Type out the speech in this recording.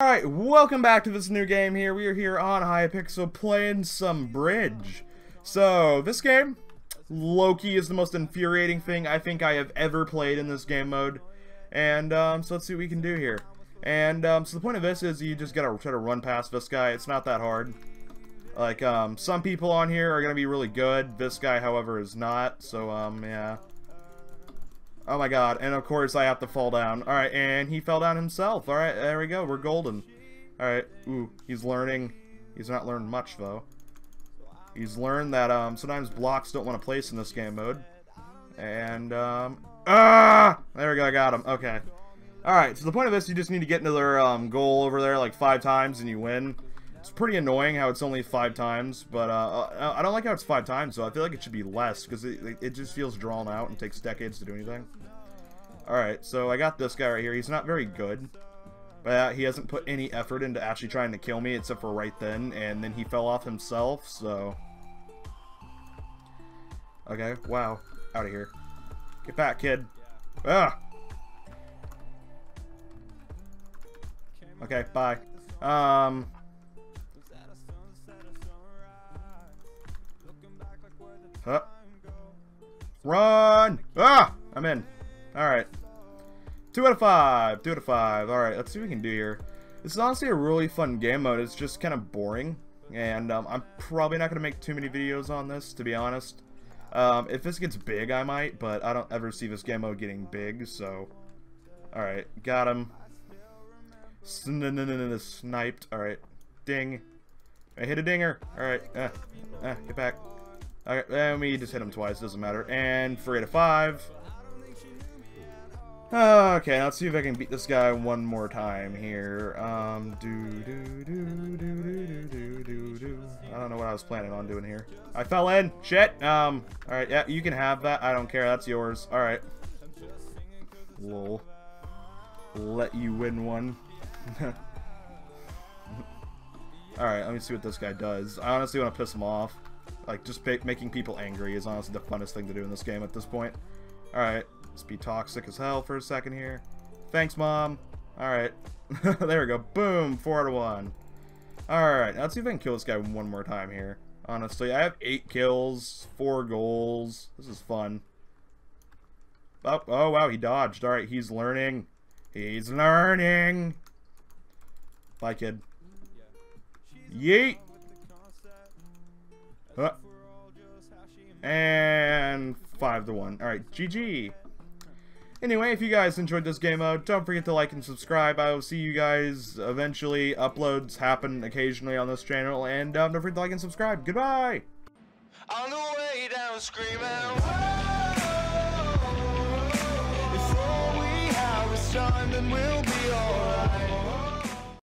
Alright, welcome back to this new game here. We are here on Hypixel playing some Bridge. So, this game, Loki is the most infuriating thing I think I have ever played in this game mode. And, um, so let's see what we can do here. And, um, so the point of this is you just gotta try to run past this guy. It's not that hard. Like, um, some people on here are gonna be really good. This guy, however, is not. So, um, yeah. Oh my god, and of course I have to fall down. Alright, and he fell down himself. Alright, there we go, we're golden. Alright, ooh, he's learning. He's not learned much, though. He's learned that, um, sometimes blocks don't want to place in this game mode. And, um, ah! There we go, I got him. Okay. Alright, so the point of this, you just need to get into their, um, goal over there, like, five times, and you win. It's pretty annoying how it's only five times, but uh, uh I don't like how it's five times, so I feel like it should be less, because it, it just feels drawn out and takes decades to do anything. Alright, so I got this guy right here. He's not very good, but uh, he hasn't put any effort into actually trying to kill me, except for right then, and then he fell off himself, so... Okay, wow. Out of here. Get back, kid. Ah! Okay, bye. Um... Huh. Run! Ah! I'm in. Alright. Two out of five. Two out of five. Alright, let's see what we can do here. This is honestly a really fun game mode. It's just kind of boring. And um, I'm probably not going to make too many videos on this, to be honest. Um, if this gets big, I might, but I don't ever see this game mode getting big, so... Alright, got him. Sniped. Alright. Ding. I hit a dinger. Alright. Uh, uh, get back. Okay, and we just hit him twice, doesn't matter. And for 8 of 5. Okay, let's see if I can beat this guy one more time here. Um, do, do, do, do, do, do, do, do. I don't know what I was planning on doing here. I fell in! Shit! Um, alright, yeah, you can have that. I don't care, that's yours. Alright. Lol. Let you win one. Alright, let me see what this guy does. I honestly want to piss him off. Like, just making people angry is honestly the funnest thing to do in this game at this point. Alright, let's be toxic as hell for a second here. Thanks, Mom. Alright. there we go. Boom! 4 out of 1. Alright, let's see if I can kill this guy one more time here. Honestly, I have 8 kills, 4 goals. This is fun. Oh, oh wow, he dodged. Alright, he's learning. He's learning! Bye, kid. Yeet! Uh, and 5 to 1. Alright, GG. Anyway, if you guys enjoyed this game mode, don't forget to like and subscribe. I will see you guys eventually. Uploads happen occasionally on this channel. And um, don't forget to like and subscribe. Goodbye!